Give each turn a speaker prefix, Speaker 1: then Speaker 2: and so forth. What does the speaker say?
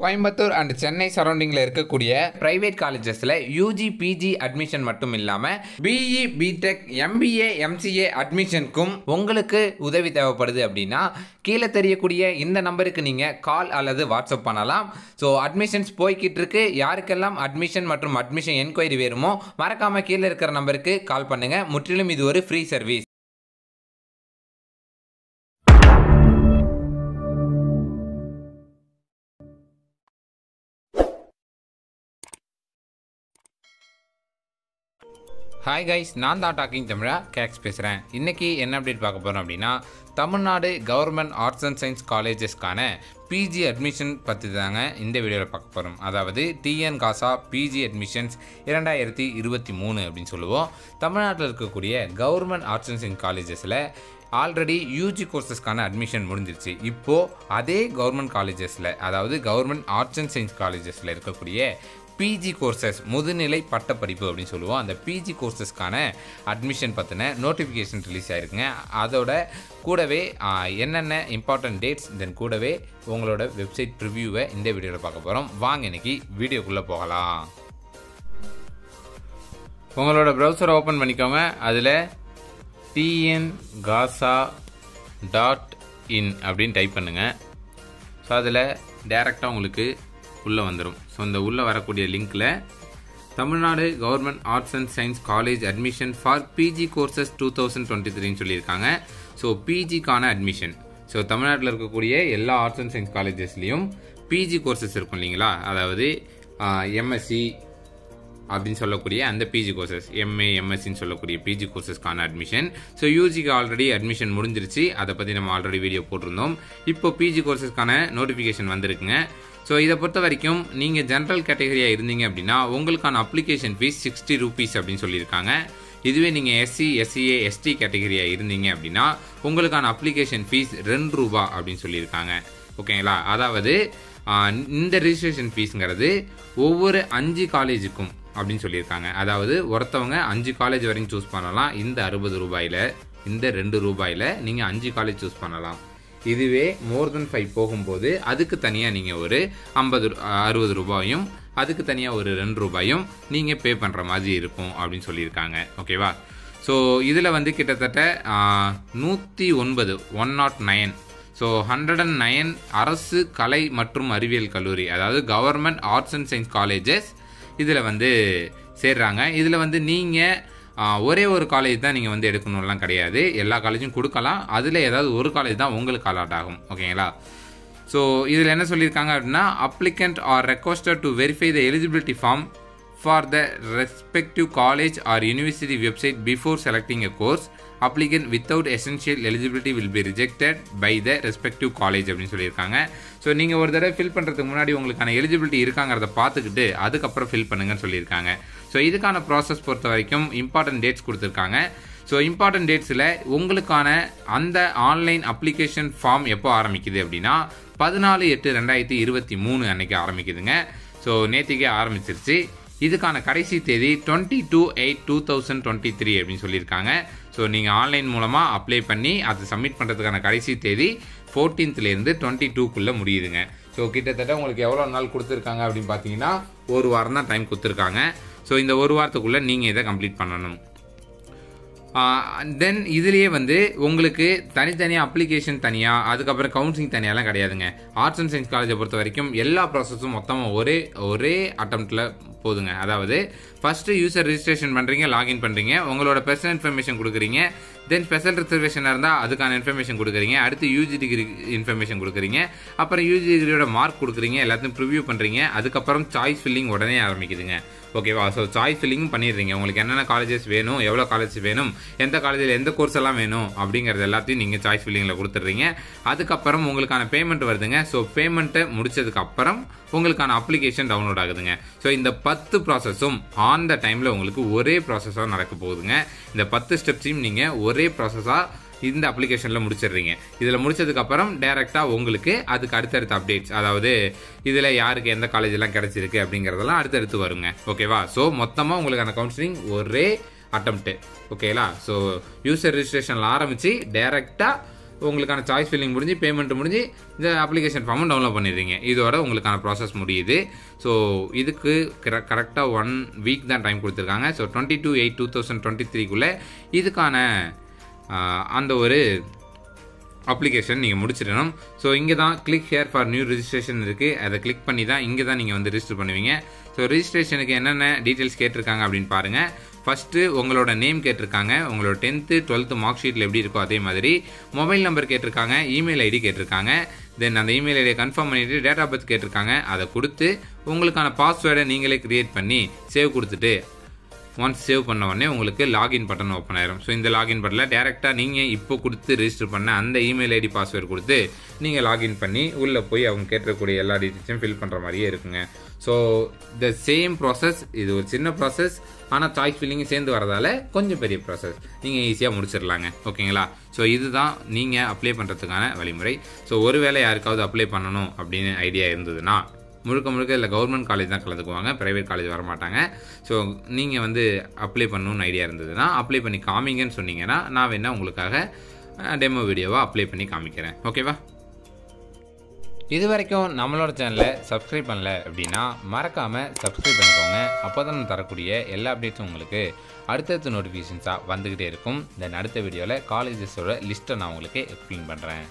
Speaker 1: Coimbatore and Chennai சரௌண்டிங்கில் இருக்கக்கூடிய private காலேஜஸில் யூஜி பிஜி அட்மிஷன் மட்டும் இல்லாமல் பிஇ பிடெக் எம்பிஏ எம்சிஏ அட்மிஷனுக்கும் உங்களுக்கு உதவி தேவைப்படுது அப்படின்னா கீழே தெரியக்கூடிய இந்த நம்பருக்கு நீங்கள் கால் அல்லது வாட்ஸ்அப் பண்ணலாம். ஸோ அட்மிஷன்ஸ் போய்கிட்டு இருக்கு. யாருக்கெல்லாம் அட்மிஷன் மற்றும் அட்மிஷன் என்கொயரி வேணுமோ மறக்காமல் கீழே இருக்கிற நம்பருக்கு கால் பண்ணுங்கள் முற்றிலும் இது ஒரு ஃப்ரீ சர்வீஸ் ஹாய் கைஸ் நான் தான் டாக்கிங் தமிழா கேக்ஸ் பேசுகிறேன் இன்றைக்கி என்ன அப்டேட் பார்க்க போகிறோம் அப்படின்னா Tamil Nadu government arts and science காலேஜஸ்க்கான PG admission பற்றி தாங்க இந்த வீடியோவில் பார்க்க போகிறோம் அதாவது டிஎன் காசா பிஜி அட்மிஷன்ஸ் இரண்டாயிரத்தி இருபத்தி மூணு அப்படின்னு சொல்லுவோம். தமிழ்நாட்டில் இருக்கக்கூடிய கவர்மெண்ட் ஆர்ட்ஸ் அண்ட் சயின்ஸ் காலேஜஸில் ஆல்ரெடி யூஜி கோர்சஸ்க்கான அட்மிஷன் முடிஞ்சிருச்சு. இப்போது அதே கவர்மெண்ட் காலேஜஸில் அதாவது கவர்மெண்ட் ஆர்ட்ஸ் அண்ட் சயின்ஸ் காலேஜஸில் இருக்கக்கூடிய பிஜி கோர்சஸ் முதுநிலை பட்டப்படிப்பு அப்படின்னு சொல்லுவோம். அந்த பிஜி கோர்சஸ்க்கான அட்மிஷன் பற்றின நோட்டிஃபிகேஷன் ரிலீஸ் ஆயிருக்குங்க. அதோட கூடவே என்னென்ன இம்பார்ட்டன்ட் டேட்ஸ் தென் கூடவே உங்களோட வெப்சைட் ரிவ்யூவை இந்த வீடியோவில் பார்க்க போகிறோம் வாங்க இன்னைக்கு வீடியோக்குள்ளே போகலாம். உங்களோட ப்ரௌசரை ஓப்பன் பண்ணிக்கோங்க. அதில் டிஎன் காசா டாட் இன் அப்படின்னு டைப் பண்ணுங்கள் ஸோ அதில் டேரெக்டாக உங்களுக்கு உள்ளே வந்துடும் ஸோ இந்த உள்ளே வரக்கூடிய லிங்க்கில் Tamil Nadu government arts and science college admission for PG courses two thousand twenty த்ரீன்னு சொல்லியிருக்காங்க. ஸோ பிஜிக்கான அட்மிஷன் ஸோ தமிழ்நாட்டில் இருக்கக்கூடிய எல்லா ஆர்ட்ஸ் அண்ட் சயின்ஸ் காலேஜஸ்லேயும் பிஜி கோர்சஸ் இருக்கும் இல்லைங்களா? அதாவது எம்எஸ்சி அப்படின்னு சொல்லக்கூடிய அந்த பிஜி கோர்சஸ் எம்ஏ எம்எஸ்சின்னு சொல்லக்கூடிய பிஜி கோர்சஸ்க்கான அட்மிஷன் ஸோ யூஜிக்கு ஆல்ரெடி அட்மிஷன் முடிஞ்சிருச்சு. அதை பற்றி நம்ம ஆல்ரெடி வீடியோ போட்டிருந்தோம். இப்போ பிஜி கோர்சஸ்க்கான நோட்டிஃபிகேஷன் வந்திருக்குங்க. ஸோ இதை பொறுத்த வரைக்கும் நீங்கள் ஜென்ரல் கேட்டகரியாக இருந்தீங்க அப்படின்னா உங்களுக்கான அப்ளிகேஷன் ஃபீஸ் சிக்ஸ்டி ருபீஸ் அப்படின்னு சொல்லியிருக்காங்க. இதுவே நீங்கள் எஸ்சி எஸ்சிஏ எஸ்டி கேட்டகரியாக இருந்தீங்க அப்படின்னா உங்களுக்கான அப்ளிகேஷன் ஃபீஸ் ரெண்டு ரூபா அப்படின்னு சொல்லியிருக்காங்க. ஓகேங்களா? அதாவது இந்த ரிஜிஸ்ட்ரேஷன் ஃபீஸுங்கிறது ஒவ்வொரு அஞ்சு காலேஜுக்கும் அப்படின்னு சொல்லியிருக்காங்க. அதாவது ஒருத்தவங்க அஞ்சு காலேஜ் வரைக்கும் சூஸ் பண்ணலாம். இந்த அறுபது ரூபாயில் இந்த ரெண்டு ரூபாயில் நீங்கள் அஞ்சு காலேஜ் சூஸ் பண்ணலாம். இதுவே மோர் தென் ஃபைவ் போகும்போது அதுக்கு தனியாக நீங்கள் ஒரு ஐம்பது அறுபது ரூபாயும் அதுக்கு தனியாக ஒரு ரெண்டு ரூபாயும் நீங்கள் பே பண்ணுற மாதிரி இருக்கும் அப்படின்னு சொல்லியிருக்காங்க. ஓகேவா ஸோ இதில் வந்து கிட்டத்தட்ட நூற்றி ஒன்பது one nought nine so hundred and nine அரசு கலை மற்றும் அறிவியல் கல்லூரி அதாவது government arts and science colleges இதில் வந்து சேர்றாங்க. இதில் வந்து நீங்கள் ஒரே ஒரு காலேஜ் தான் நீங்கள் வந்து எடுக்கணும்லாம் கிடையாது. எல்லா காலேஜும் கொடுக்கலாம். அதில் ஏதாவது ஒரு காலேஜ் தான் உங்களுக்கு அலாட் ஆகும். ஓகேங்களா ஸோ இதில் என்ன சொல்லியிருக்காங்க அப்படின்னா applicant are requested to verify the eligibility form for the respective college or university website before selecting a course applicant without essential eligibility will be rejected by the respective college அப்படின்னு சொல்லியிருக்காங்க. So நீங்கள் ஒரு தடவை fill பண்ணுறதுக்கு முன்னாடி உங்களுக்கான eligibility இருக்காங்கிறத பார்த்துக்கிட்டு அதுக்கப்புறம் ஃபில் பண்ணுங்கன்னு சொல்லியிருக்காங்க. ஸோ இதுக்கான ப்ராசஸ் பொறுத்த வரைக்கும் இம்பார்ட்டன்ட் டேட்ஸ் கொடுத்துருக்காங்க. ஸோ இம்பார்ட்டன்ட் டேட்ஸில் உங்களுக்கான அந்த ஆன்லைன் அப்ளிகேஷன் ஃபார்ம் எப்போ ஆரம்பிக்குது அப்படின்னா பதினாலு எட்டு ரெண்டாயிரத்தி இருபத்தி மூணு அன்னைக்கு ஆரம்பிக்குதுங்க. ஸோ நேற்றுக்கே ஆரம்பிச்சிருச்சு. இதுக்கான கடைசி தேதி twenty two eight two thousand twenty three அப்படின்னு சொல்லியிருக்காங்க. ஸோ நீங்கள் ஆன்லைன் மூலமாக அப்ளை பண்ணி அதை சப்மிட் பண்ணுறதுக்கான கடைசி தேதி ஃபோர்டீன்த்லேருந்து டுவெண்ட்டி டூக்குள்ளே முடியுதுங்க. ஸோ கிட்டத்தட்ட உங்களுக்கு எவ்வளோ நாள் கொடுத்துருக்காங்க அப்படின்னு பார்த்தீங்கன்னா ஒரு வாரம் தான் டைம் கொடுத்துருக்காங்க. ஸோ இந்த ஒரு வாரத்துக்குள்ளே நீங்கள் இதை கம்ப்ளீட் பண்ணணும். தென் இதுலேயே வந்து உங்களுக்கு தனித்தனியாக அப்ளிகேஷன் தனியாக அதுக்கப்புறம் கவுன்சிலிங் தனியாலாம் கிடையாதுங்க. ஆர்ட்ஸ் அண்ட் சயின்ஸ் காலேஜை பொறுத்த வரைக்கும் எல்லா ப்ராசஸும் மொத்தமாக ஒரே ஒரே அட்டம்ப்டில் போதுங்க. அதாவது ஃபஸ்ட்டு யூசர் ரிஜிஸ்ட்ரேஷன் பண்ணுறீங்க லாகின் பண்ணுறீங்க உங்களோட பர்சனல் இன்ஃபர்மேஷன் கொடுக்குறீங்க தென் ஸ்பெஷல் ரிசர்வேஷனாக இருந்தால் அதுக்கான இன்ஃபர்மேஷன் கொடுக்குறீங்க அடுத்து யூஜி டிகிரி இன்ஃபர்மேஷன் கொடுக்குறீங்க அப்புறம் யூஜி டிகிரியோட மார்க் கொடுக்குறீங்க எல்லாத்தையும் ப்ரிவியூ பண்ணுறீங்க அதுக்கப்புறம் சாய்ஸ் ஃபில்லிங் உடனே ஆரம்பிக்குதுங்க. ஓகேவா ஸோ சாய்ஸ் ஃபில்லிங்கும் பண்ணிடுறீங்க. உங்களுக்கு என்னென்ன காலேஜஸ் வேணும் எவ்வளோ காலேஜ் வேணும் எந்த காலேஜில் எந்த கோர்ஸ் எல்லாம் வேணும் அப்படிங்கிறது எல்லாத்தையும் நீங்கள் சாய்ஸ் ஃபில்லிங்கில் கொடுத்துட்றீங்க. அதுக்கப்புறம் உங்களுக்கான பேமெண்ட் வருதுங்க. ஸோ பேமெண்ட்டை முடிச்சதுக்கப்புறம் உங்களுக்கான அப்ளிகேஷன் டவுன்லோட் ஆகுதுங்க. ஸோ இந்த பத்து பத்து ப்ராசஸும் ஆன் த டைமில் உங்களுக்கு ஒரே ப்ராசஸாக நடக்க போகுதுங்க. இந்த பத்து ஸ்டெப்ஸையும் நீங்கள் ஒரே ப்ராசஸாக இந்த அப்ளிகேஷனில் முடிச்சிடுறீங்க. இதில் முடிச்சதுக்கப்புறம் டேரெக்டாக உங்களுக்கு அதுக்கு அடுத்தடுத்த அப்டேட்ஸ் அதாவது இதில் யாருக்கு எந்த காலேஜ் எல்லாம் கிடைச்சிருக்கு அப்படிங்கிறதெல்லாம் அடுத்தடுத்து வருங்க. ஓகேவா ஸோ மொத்தமாக உங்களுக்கான கவுன்சிலிங் ஒரே அட்டம்ப்ட்டு ஓகேங்களா ஸோ யூசர் ரிஜிஸ்ட்ரேஷனில் ஆரம்பித்து டேரெக்டாக உங்களுக்கான சாய்ஸ் ஃபில்லிங் முடிஞ்சு பேமெண்ட் முடிஞ்சு இந்த அப்ளிகேஷன் ஃபார்மும் டவுன்லோட் பண்ணிடுறீங்க. இதோட உங்களுக்கான ப்ராசஸ் முடியுது. ஸோ இதுக்கு கரெக்டாக ஒன் வீக் தான் டைம் கொடுத்துருக்காங்க. So twenty two eight two thousand twenty த்ரீக்குள்ளே இதுக்கான அந்த ஒரு அப்ளிகேஷன் நீங்கள் முடிச்சிடணும். ஸோ இங்கே தான் click here for new registration இருக்குது அதை கிளிக் பண்ணி தான் இங்கே தான் நீங்கள் வந்து ரிஜிஸ்டர் பண்ணுவீங்க. ஸோ ரிஜிஸ்ட்ரேஷனுக்கு என்னென்ன டீட்டெயில்ஸ் கேட்டிருக்காங்க அப்படின்னு பாருங்கள் ஃபஸ்ட்டு உங்களோட நேம் கேட்டிருக்காங்க. உங்களோட டென்த்து டுவெல்த்து மார்க் ஷீட்டில் எப்படி இருக்கோ அதே மாதிரி. மொபைல் நம்பர் கேட்டிருக்காங்க இமெயில் ஐடி கேட்டிருக்காங்க. தென் அந்த இமெயில் ஐடியை கன்ஃபார்ம் பண்ணிவிட்டு டேட் ஆஃப் பர்த் கேட்டிருக்காங்க. அதை கொடுத்து உங்களுக்கான பாஸ்வேர்டை நீங்களே க்ரியேட் பண்ணி சேவ் கொடுத்துட்டு ஒன்ஸ் சேவ் பண்ண உடனே உங்களுக்கு லாகின் பட்டன் ஓப்பன் ஆயிரும். ஸோ இந்த லாகின் பட்டனில் டேரெக்டாக நீங்கள் இப்போ கொடுத்து ரெஜிஸ்டர் பண்ண அந்த இமெயில் ஐடி பாஸ்வேர்டு கொடுத்து நீங்கள் லாகின் பண்ணி உள்ளே போய் அவங்க கேட்கக்கூடிய எல்லா டீட்டெயில்ஸையும் ஃபில் பண்ணுற மாதிரியே இருக்குங்க. ஸோ த சேம் ப்ராசஸ் இது ஒரு சின்ன ப்ராசஸ் ஆனால் சாய்ஸ் ஃபில்லிங்கும் சேர்ந்து வரதால கொஞ்சம் பெரிய ப்ராசஸ் நீங்கள் ஈஸியாக முடிச்சிடலாங்க. ஓகேங்களா? ஸோ இதுதான் நீங்கள் அப்ளை பண்ணுறதுக்கான வழிமுறை. ஸோ ஒருவேளை யாருக்காவது அப்ளை பண்ணணும் அப்படின்னு ஐடியா இருந்ததுன்னா முழுக்க முழுக்க இல்லை கவர்மெண்ட் காலேஜ் தான் கலந்துக்குவாங்க. ப்ரைவேட் காலேஜ் வர மாட்டாங்க ஸோ நீங்கள் வந்து அப்ளை பண்ணணும்னு ஐடியா இருந்ததுன்னா அப்ளை பண்ணி காமிங்கன்னு சொன்னீங்கன்னா நான் வேணா உங்களுக்காக டெமோ வீடியோவாக அப்ளை பண்ணி காமிக்கிறேன். ஓகேவா? இது வரைக்கும் நம்மளோட சேனலை சப்ஸ்கிரைப் பண்ணல அப்படின்னா மறக்காமல் சப்ஸ்கிரைப் பண்ணிக்கோங்க. அப்போ தான் நான் தரக்கூடிய எல்லா அப்டேட்ஸும் உங்களுக்கு அடுத்தடுத்த நோட்டிஃபிகேஷன்ஸாக வந்துக்கிட்டே இருக்கும். தென் அடுத்த வீடியோவில் காலேஜஸோட லிஸ்ட்டை நான் உங்களுக்கு எக்ஸ்பிளைன் பண்ணுறேன்